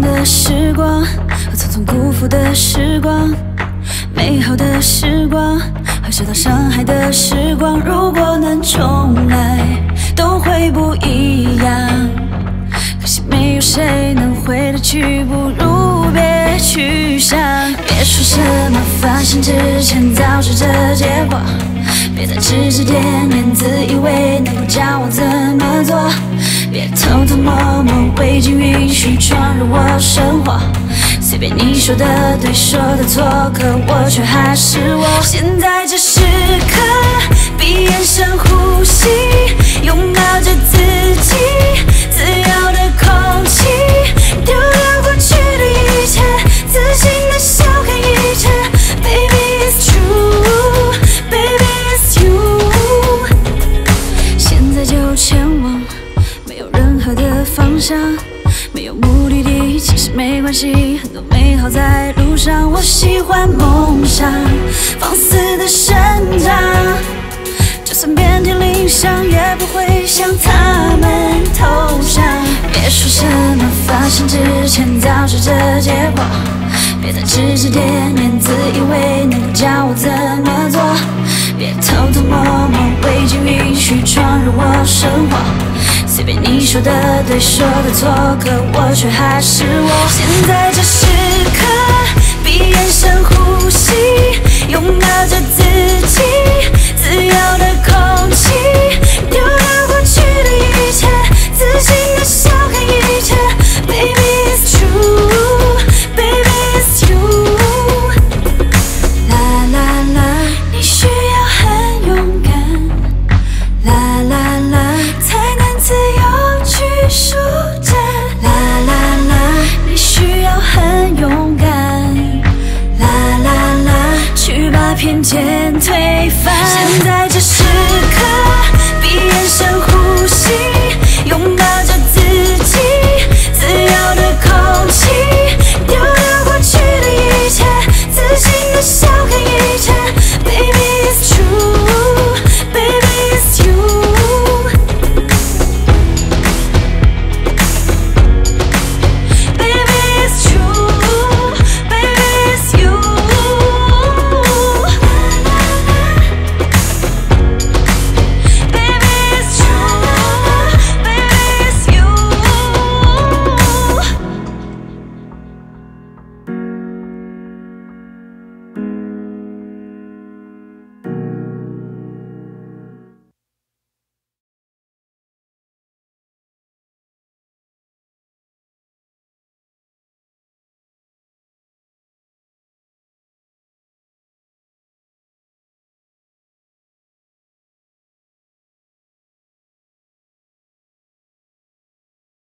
的时光和匆匆辜负的时光，美好的时光和受到伤害的时光，如果能重来，都会不一样。可惜没有谁能回得去，不如别去想。别说什么发生之前早知这结果，别再指指点点，自以为能够教我怎摸，未经允许闯入我生活。随便你说的对，说的错，可我却还是我。现在这时刻，闭眼深呼吸，拥抱着自己，自由的空气，丢掉过去的一切，自信的笑看一切。Baby it's true, baby it's you。现在就前往，没有任何的方向，没有目的地，其实没关系，很多美好在路上。我喜欢梦想，放肆的生长，就算遍体鳞伤，也不会向他们投降。别说什么发生之前早知这结果，别再指指点点，自以为能够教我怎么做。别偷偷摸摸，未经允许闯入我生活。随便你说的对，说的错，可我却还是我。现在这时刻，渐渐退返。